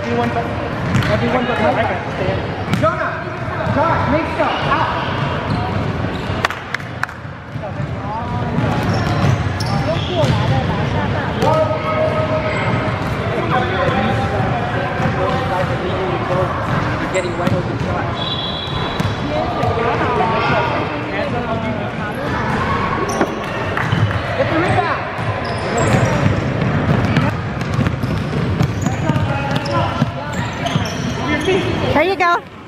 Everyone but everyone but Mike. Stand. Jonah, Josh, make stuff out. You're getting wide open shots. If the There you go.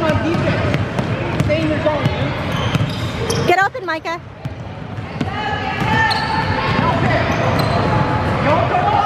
working on defense. Stay in your zone. Get open, Micah. Don't come on.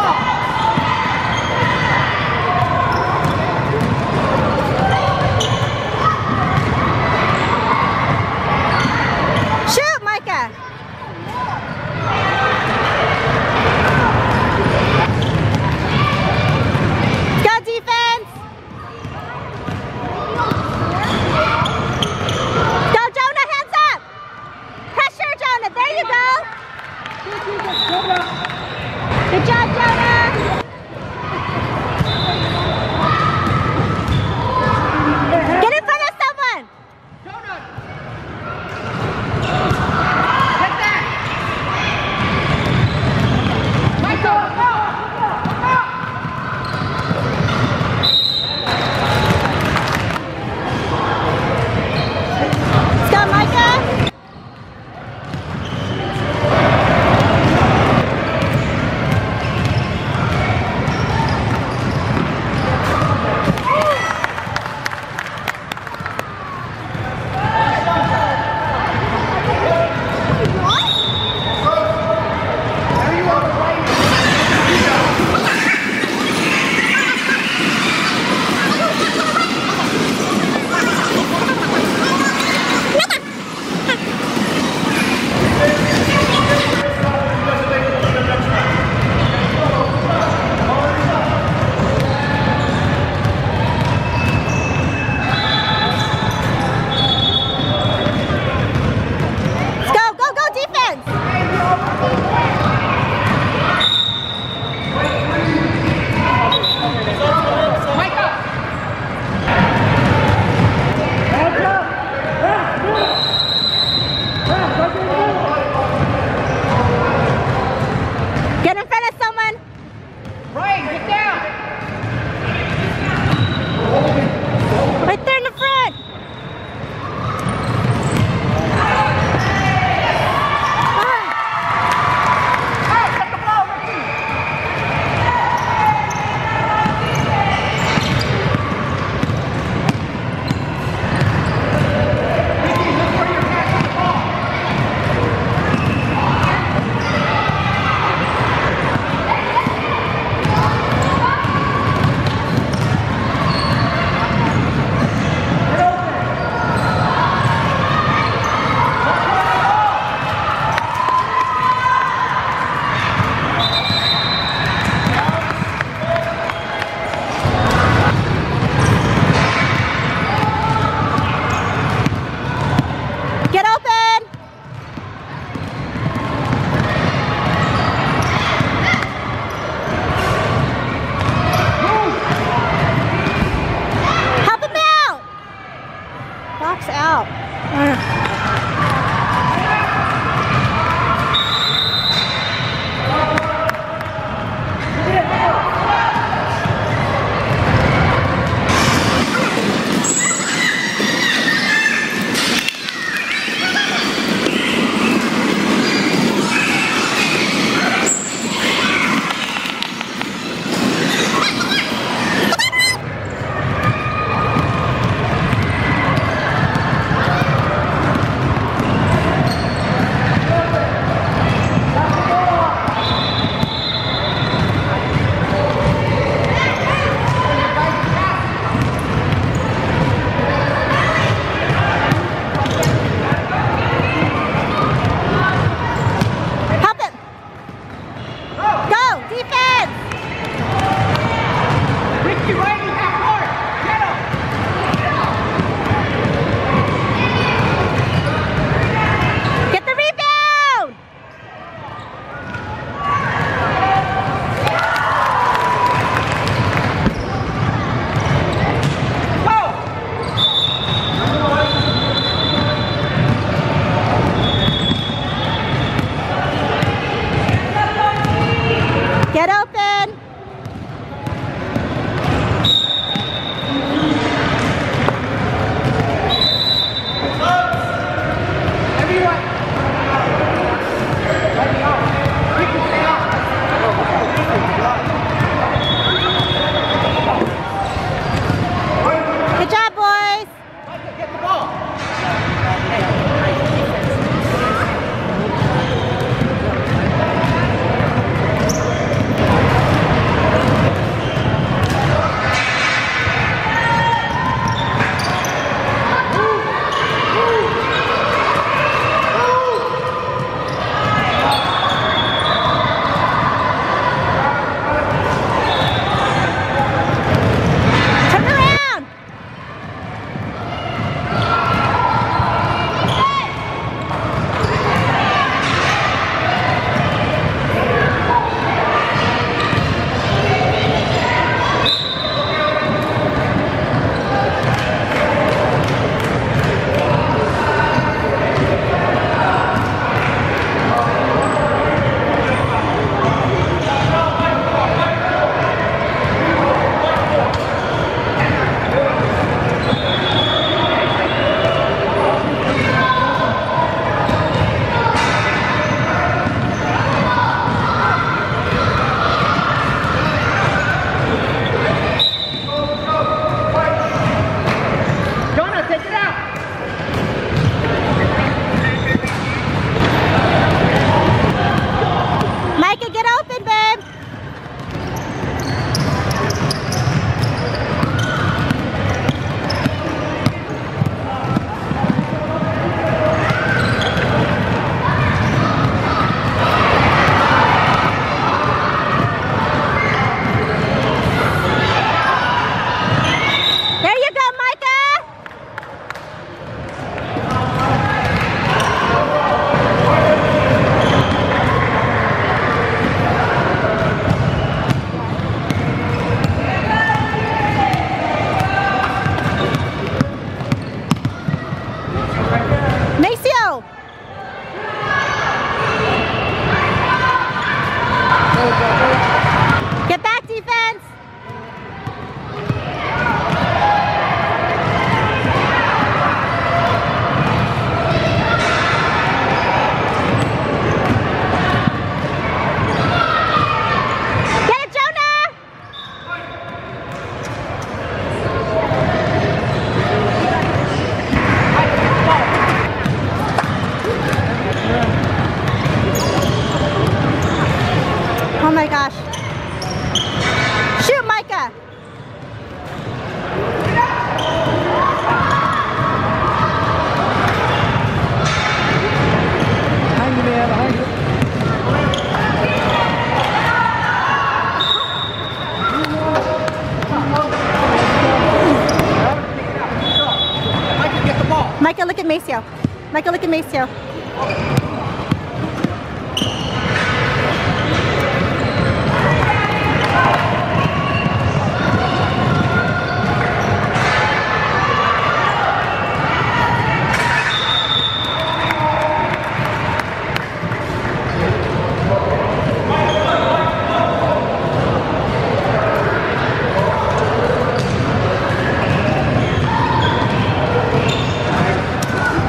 Micah, look at Maceo.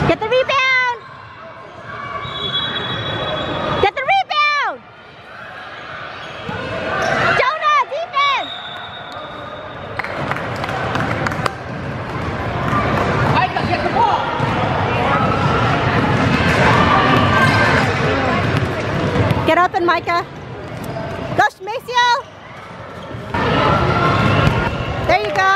Get the rebound! Get the rebound! Jonah, defense! Micah, get the ball. Get Micah. Gosh, Maceo! There you go.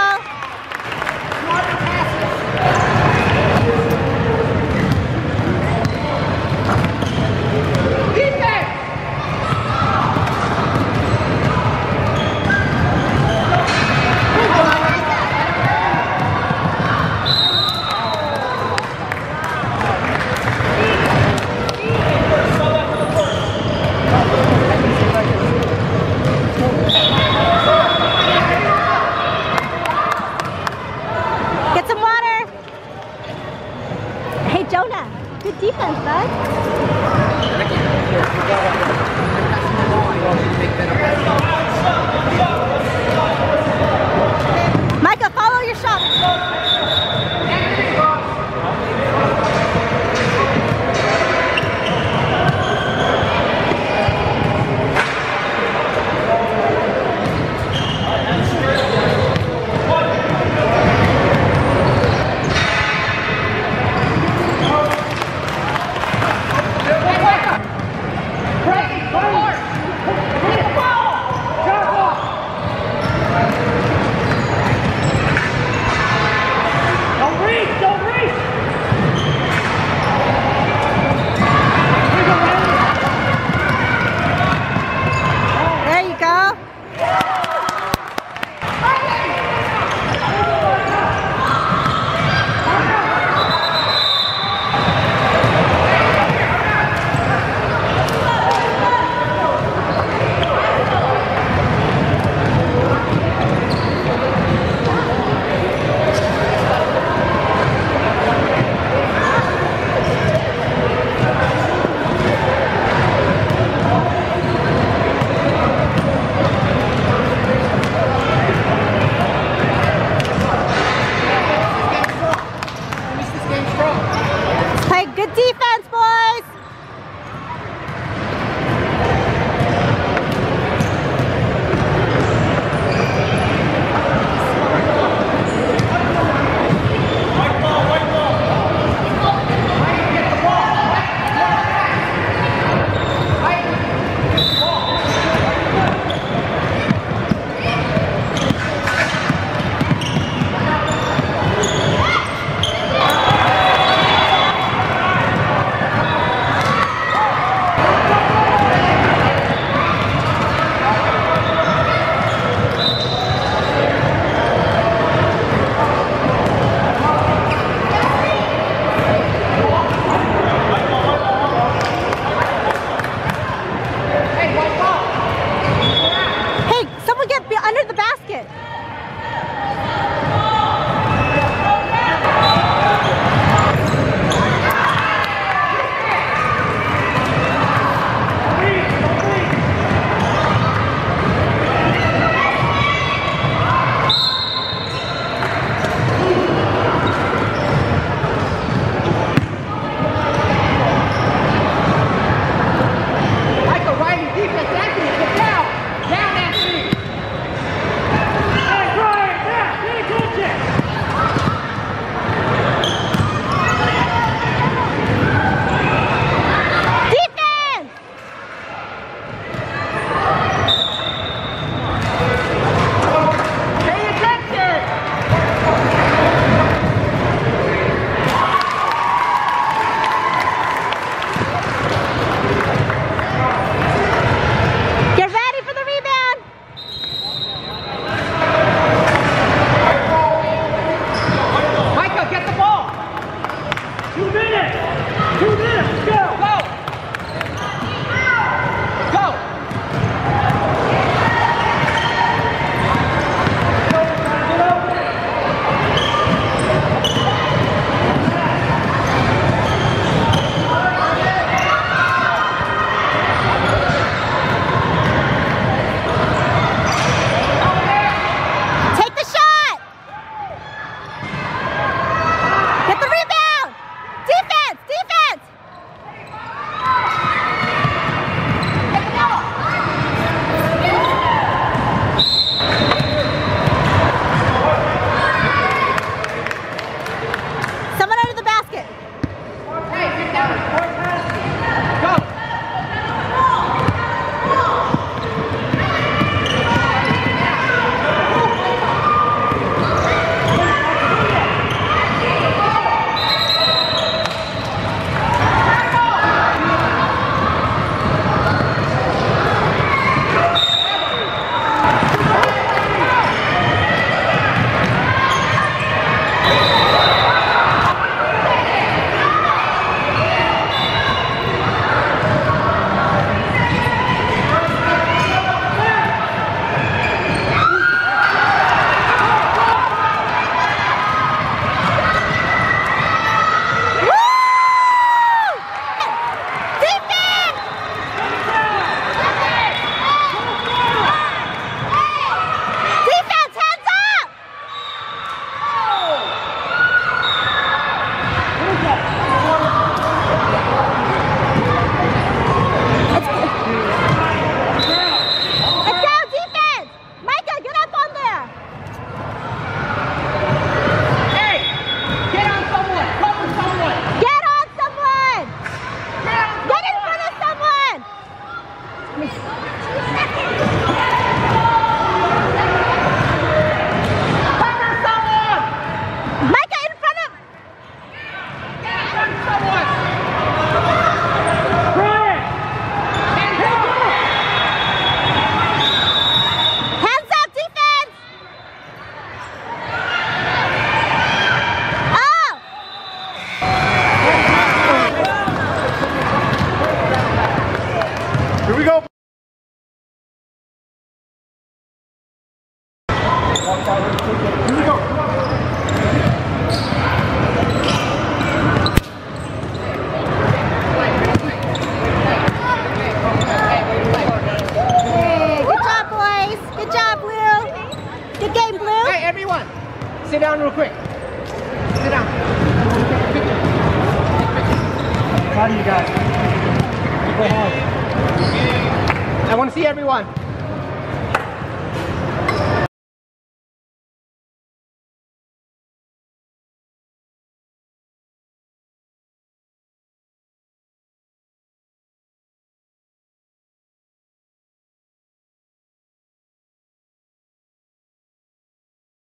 That's bad.